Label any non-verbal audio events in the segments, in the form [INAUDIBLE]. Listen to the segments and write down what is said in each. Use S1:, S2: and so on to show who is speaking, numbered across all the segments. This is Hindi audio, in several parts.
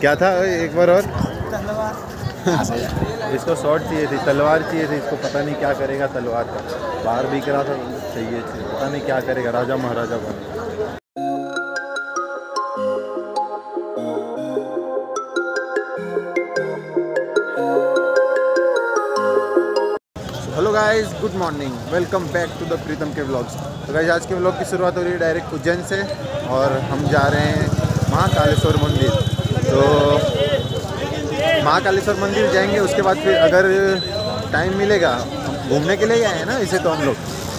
S1: क्या था एक बार और? इसको शॉर्ट चाहिए थी तलवार चाहिए थी इसको पता नहीं क्या करेगा तलवार का। बाहर बिक रहा था चाहिए थी पता नहीं क्या करेगा राजा महाराजा बन hello guys good morning welcome back to the Pritam के व्लॉग्स तो गाइस आज के व्लॉग की शुरुआत हो रही है डायरेक्ट उज्जैन से और हम जा रहे हैं महाकालेश्वर मंदिर। तो महाकालेश्वर मंदिर जाएँगे, उसके बाद फिर अगर टाइम मिलेगा, घूमने के लिए ही आए हैं ना, इसे तो हम लोग।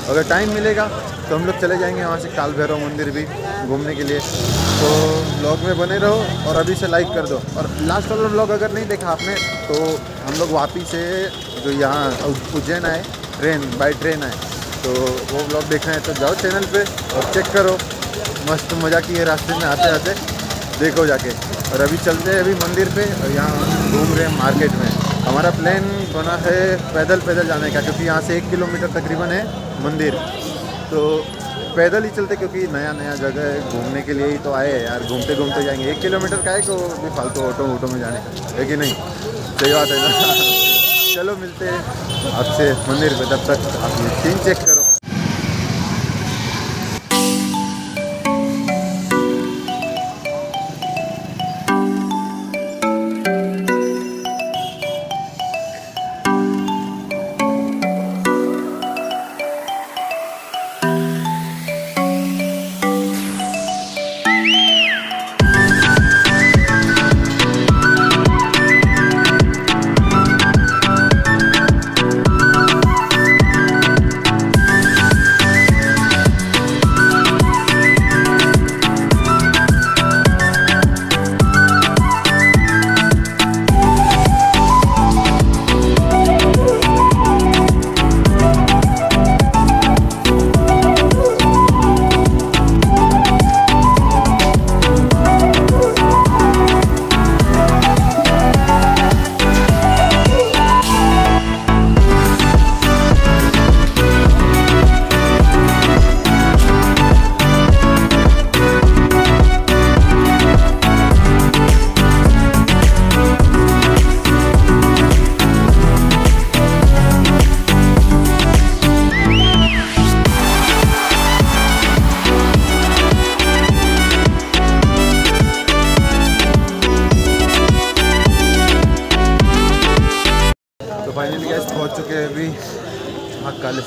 S1: अगर टाइम मिलेगा तो हम लोग चले जाएँगे वहाँ से काल भैरव मंदिर भी घूमने के लिए। तो ब्लॉग में बने रहो और अभी से लाइक कर दो। और लास्ट वाला ब्लॉग अगर नहीं देखा आपने तो हम लोग वापी से जो यहाँ उज्जैन आए ट्रेन बाई ट्रेन आए। तो वो ब्लॉग देखना है तो जाओ चैनल पे और चेक करो। मस्त मज़ा किए रास्ते में आते आते देखो जाके। और अभी चलते हैं अभी मंदिर पे और यहाँ घूम रहे हैं मार्केट में। हमारा प्लान बना है पैदल पैदल जाने का, क्योंकि यहाँ से एक किलोमीटर तकरीबन है मंदिर। तो पैदल ही चलते क्योंकि नया नया जगह है, घूमने के लिए ही तो आए यार। घूमते घूमते जाएँगे। एक किलोमीटर का है को भी फालतू ऑटो वोटो में जाने है कि नहीं? सही बात है ना? [LAUGHS] चलो मिलते हैं आपसे मंदिर पे, तब तक आप ये चेक करो।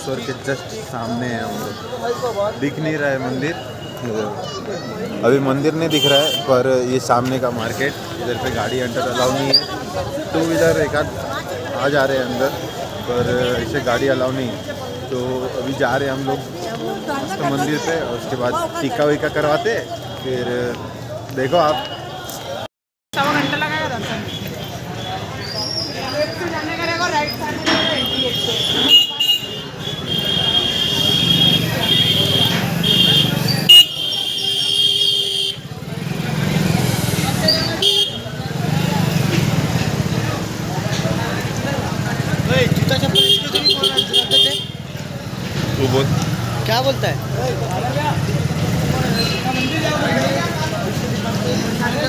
S1: महाकालेश्वर के जस्ट सामने है हम लोग। दिख नहीं रहा है मंदिर। अभी मंदिर नहीं दिख रहा है, पर ये सामने का मार्केट, इधर पे गाड़ी अंडर अलाउ नहीं है। टू व्हीलर एक आध आ जा रहे हैं अंदर, पर इसे गाड़ी अलाउ नहीं है। तो अभी जा रहे हैं हम लोग मंदिर पे, और उसके बाद टीका वीका करवाते फिर देखो आप
S2: सवा घंटा लगाएगा दर्शन लेफ़्ट से जाने का रहेगा राइट साइड में रहेगा एंट्री गेट से
S1: तू बोल
S3: क्या बोलता है नहीं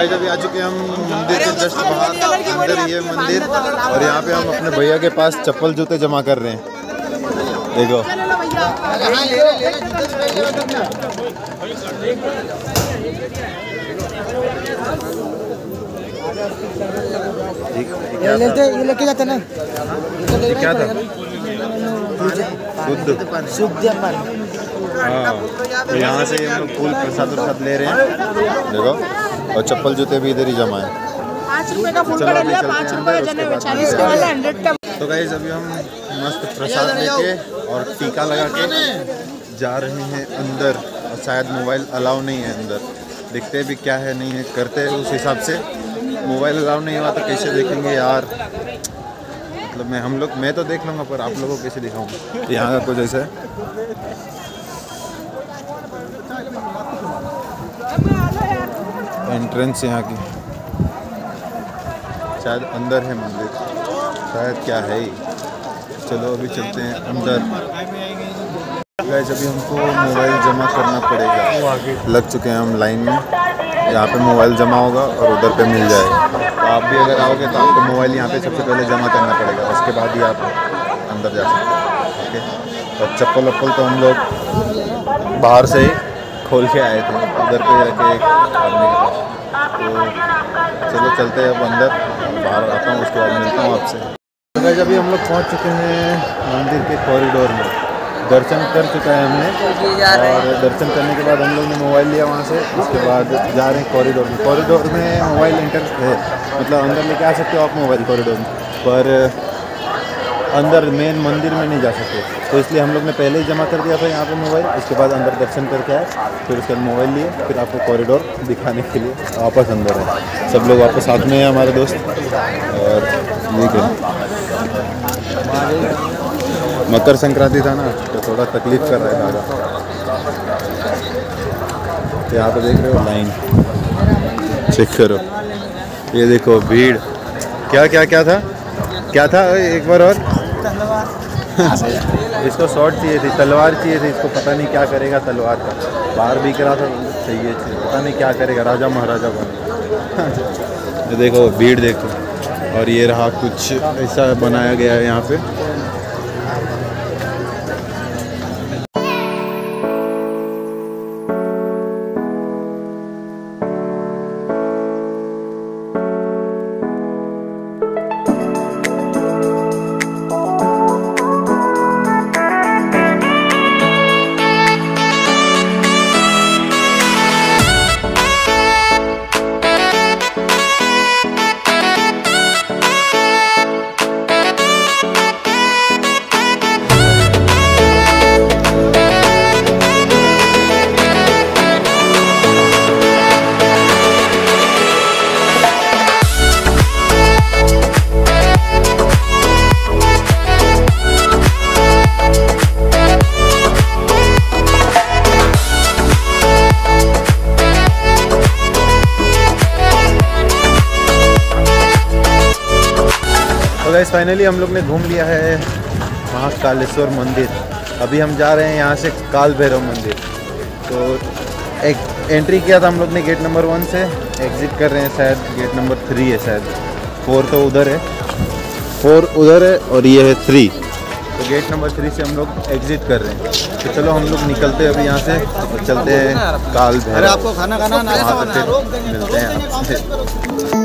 S1: गाइस अभी आ चुके हम मंदिर के जस्ट बाहर अंदर ये मंदिर। और यहाँ पे हम अपने भैया के पास चप्पल जूते जमा कर रहे हैं। देखो
S3: हाँ? लेते ये लेके जाते ना।
S1: ये क्या था? शुद्ध।
S3: शुद्ध पानी।
S1: हाँ तो यहाँ से हम लोग फूल प्रसाद प्रसाद ले रहे हैं। देखो। और चप्पल जूते भी इधर ही जमा है।
S2: पाँच का फूल पाँच चालीस का वाला हंड्रेड का।
S1: तो गाइज़ अभी हम मस्त प्रसाद लेके और टीका लगा के जा रहे हैं अंदर। और शायद मोबाइल अलाउ नहीं है अंदर। देखते भी क्या है नहीं है करते हैं उस हिसाब से। मोबाइल अलाउ नहीं हुआ तो कैसे देखेंगे यार? मतलब मैं हम लोग मैं तो देख लूँगा पर आप लोगों को कैसे दिखाऊँगा यहाँ का कुछ ऐसा है। एंट्रेंस यहाँ की। शायद अंदर है मंदिर। शायद क्या है ही चलो अभी चलते हैं अंदर। गाइस अभी हमको मोबाइल जमा करना पड़ेगा। लग चुके हैं हम लाइन में। यहाँ पे मोबाइल जमा होगा और उधर पे मिल जाएगा। तो आप भी अगर आओगे तो आपको मोबाइल यहाँ पे सबसे पहले जमा करना पड़ेगा। उसके बाद ही आप अंदर जा सकते हैं। ओके? और चप्पल वप्पल तो हम लोग बाहर से ही खोल के आए थे उधर पे रखे एक आदमी के पास। तो चलो चलते हैं अब अंदर बाहर आता हूँ उसके बाद मिलता हूँ आपसे। गाइस अभी हम लोग पहुँच चुके हैं मंदिर के कॉरिडोर में दर्शन कर चुका है हमने। और दर्शन करने के बाद हम लोग ने मोबाइल लिया वहाँ से उसके बाद जा रहे हैं कॉरिडोर में। कॉरिडोर में मोबाइल इंटर है मतलब अंदर लेके आ सकते हो आप मोबाइल कॉरिडोर में। पर अंदर मेन मंदिर में नहीं जा सकते। तो इसलिए हम लोग ने पहले ही जमा कर दिया था यहाँ पे मोबाइल उसके बाद अंदर दर्शन करके आए, फिर उसके बाद मोबाइल लिए, फिर आपको कॉरिडोर दिखाने के लिए वापस अंदर है सब लोग वापस साथ में हैं हमारे दोस्त। और ये क्या? मकर संक्रांति था ना तो थोड़ा तकलीफ़ कर रहा है तो यहाँ पर देख रहे हो लाइन। चेक करो। ये देखो, भीड़। क्या क्या क्या था? क्या था? एक बार और। इसको शॉर्ट चाहिए थी, तलवार चाहिए थी, इसको पता नहीं क्या करेगा तलवार का। बाहर बिक रहा था चाहिए। थी पता नहीं क्या करेगा, राजा महाराजा बन देखो, भीड़ देखो। और ये रहा कुछ, ऐसा बनाया गया है यहाँ पे। तो गैस फाइनली हम लोग ने घूम लिया है महाकालेश्वर मंदिर। अभी हम जा रहे हैं यहाँ से काल भैरव मंदिर। तो एक एंट्री किया था हम लोग ने गेट नंबर वन से। एग्जिट कर रहे हैं शायद गेट नंबर थ्री है शायद। फोर तो उधर है। फोर उधर है और ये है थ्री तो गेट नंबर थ्री से हम लोग एग्जिट कर रहे हैं। तो चलो हम लोग निकलते हैं अभी यहाँ से। और चलते हैं काल भैरव
S3: आपको खाना खाना
S1: मिलते हैं आपसे।